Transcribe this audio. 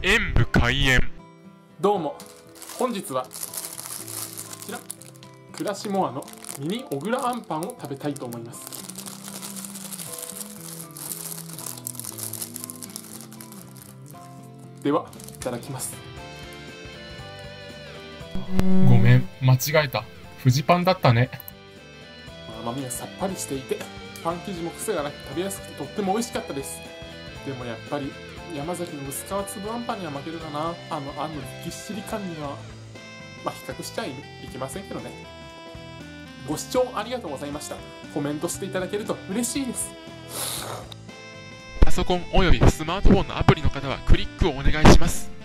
演武開演。どうも。本日はこちら。クラシモアのミニ小倉あんパンを食べたいと思います。ではいただきます。ごめん間違えた。フジパンだったね。甘みがさっぱりしていてパン生地も癖がなく食べやすくてとっても美味しかったです。でもやっぱり山崎の薄皮粒あんパンには負けるかな。あのあんのぎっしり感にはまあ比較しちゃいけませんけどね。ご視聴ありがとうございました。コメントしていただけると嬉しいです。パソコンおよびスマートフォンのアプリの方はクリックをお願いします。